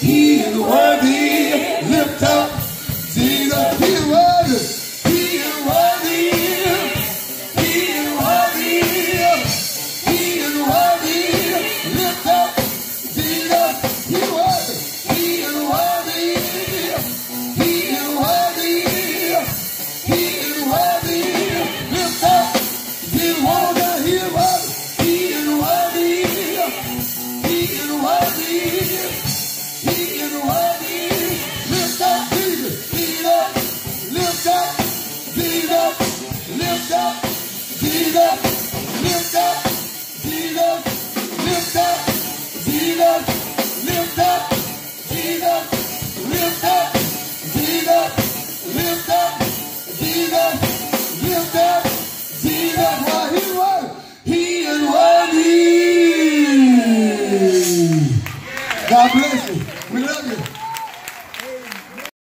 He God bless.